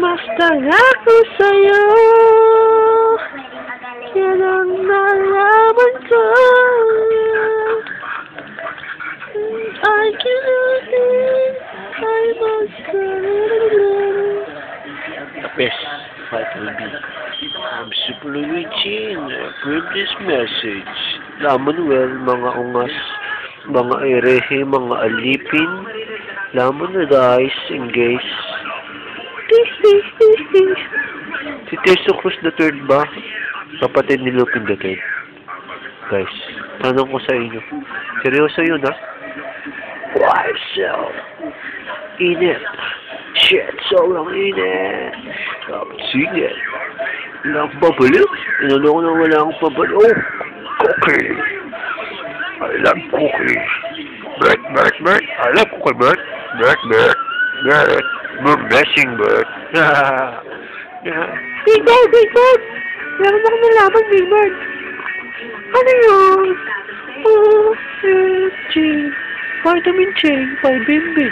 Nagmasdan ako sa'yo Yan ang nalaman ko I cannot live I must The best fight will be. I'm Super Luigi and approve this message. Lamanwell, mga ungas, mga erehe, mga alipin. Laman na guys, engage. Si Teso Cruz third ba? Kapatid ni Lupin third. Guys, tanong ko sa inyo. Seryoso yun ha? Why so? Init. Shit, sobrang init. Sige. Wala akong pabalik. Inano ko na wala akong pabalik. Oh, cookie. I love cookie. Bert, Bert, Bert. I love cookie, Bert. Bert, Bert. Bert. Bert. yeah. Big Bird, Big Bird! Meron ako nalaman, Big Bird. Ano yun? Oh, J. Vitamin J by Bimbi.